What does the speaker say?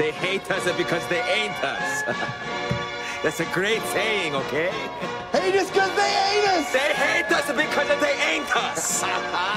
They hate us because they ain't us. That's a great saying, okay? Hate us because they ain't us! They hate us because they ain't us!